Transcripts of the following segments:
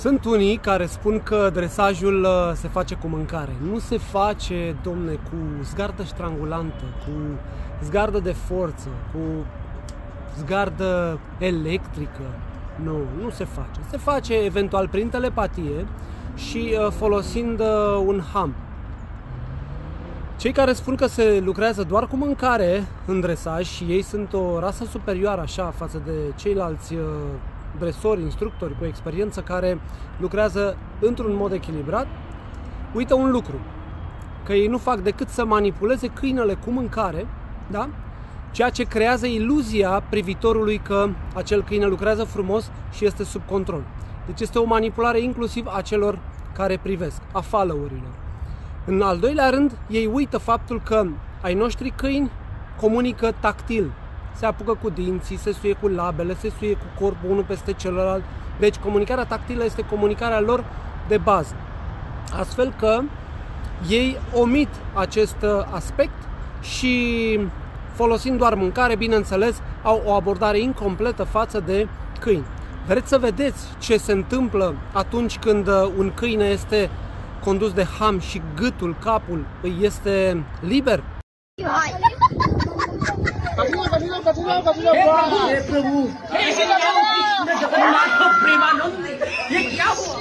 Sunt unii care spun că dresajul uh, se face cu mâncare. Nu se face, domne, cu zgardă strangulantă, cu zgardă de forță, cu zgardă electrică. Nu, nu se face. Se face eventual prin telepatie și uh, folosind uh, un ham. Cei care spun că se lucrează doar cu mâncare în dresaj și ei sunt o rasă superioară așa față de ceilalți dresori, instructori cu experiență care lucrează într-un mod echilibrat, uită un lucru, că ei nu fac decât să manipuleze câinele cu mâncare, da? ceea ce creează iluzia privitorului că acel câine lucrează frumos și este sub control. Deci este o manipulare inclusiv a celor care privesc, a followerilor. În al doilea rând, ei uită faptul că ai noștri câini comunică tactil, se apucă cu dinții, se suie cu labele, se suie cu corpul unul peste celălalt. Deci comunicarea tactilă este comunicarea lor de bază. Astfel că ei omit acest uh, aspect și folosind doar mâncare, bineînțeles, au o abordare incompletă față de câini. Vreți să vedeți ce se întâmplă atunci când uh, un câine este condus de ham și gâtul, capul îi este liber? Hai. हे प्रभु हे श्री राम कृष्ण जगन्नाथ प्रेमानंद ये क्या हुआ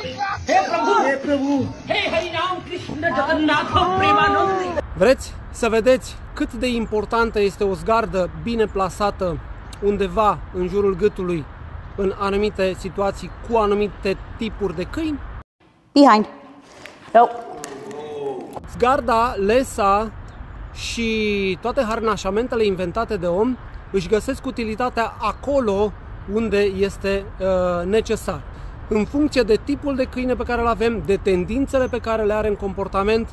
हे प्रभु हे प्रभु हे हरि राम कृष्ण जगन्नाथ Premanand Vreți să vedeți cât de importantă este o zgardă bine plasată undeva în jurul gâtului în anumite situații cu anumite tipuri de câini? Behind. Nope. Zgarda, lesa și toate harnașamentele inventate de om își găsesc utilitatea acolo unde este uh, necesar. În funcție de tipul de câine pe care îl avem, de tendințele pe care le are în comportament,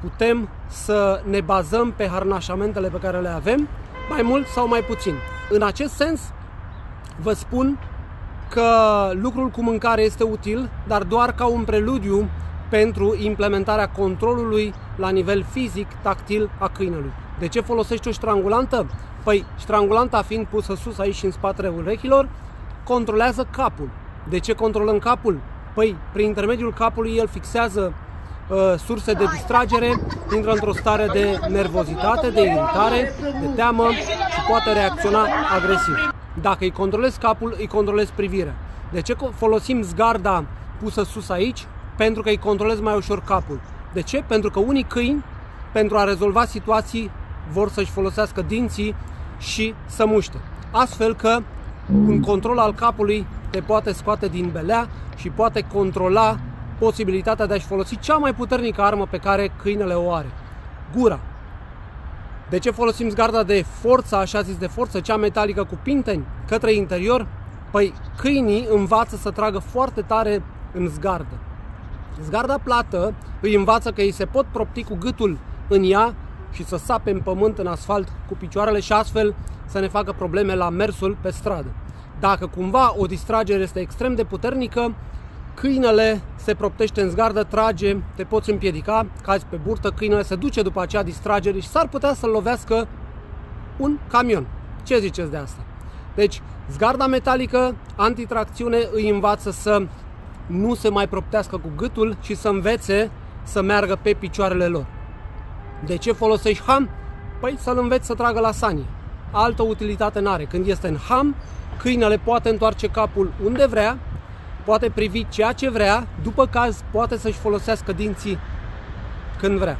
putem să ne bazăm pe harnașamentele pe care le avem, mai mult sau mai puțin. În acest sens, vă spun că lucrul cu mâncare este util, dar doar ca un preludiu pentru implementarea controlului la nivel fizic, tactil a câinelui. De ce folosești o strangulantă? Păi, strangulanta fiind pusă sus aici și în spatele urechilor, controlează capul. De ce controlăm capul? Păi, prin intermediul capului el fixează uh, surse de distragere, intră într-o stare de nervozitate, de iritare, de teamă și poate reacționa agresiv. Dacă îi controlezi capul, îi controlezi privirea. De ce folosim zgarda pusă sus aici? Pentru că îi controlezi mai ușor capul. De ce? Pentru că unii câini, pentru a rezolva situații, vor să-și folosească dinții și să muște. Astfel că un control al capului te poate scoate din belea și poate controla posibilitatea de a-și folosi cea mai puternică armă pe care câinele o are. Gura. De ce folosim zgarda de forță, așa zis de forță, cea metalică cu pinteni, către interior? Păi câinii învață să tragă foarte tare în zgardă. Zgarda plată îi învață că ei se pot propti cu gâtul în ea și să sape în pământ, în asfalt cu picioarele și astfel să ne facă probleme la mersul pe stradă. Dacă cumva o distragere este extrem de puternică, câinele se proptește în zgardă, trage, te poți împiedica, cazi pe burtă, câinele se duce după acea distragere și s-ar putea să-l lovească un camion. Ce ziceți de asta? Deci, zgarda metalică, antitracțiune, îi învață să nu se mai proptească cu gâtul și să învețe să meargă pe picioarele lor. De ce folosești ham? Păi să-l înveți să tragă la sanie. Altă utilitate n-are. Când este în ham, câinele poate întoarce capul unde vrea, poate privi ceea ce vrea, după caz poate să-și folosească dinții când vrea.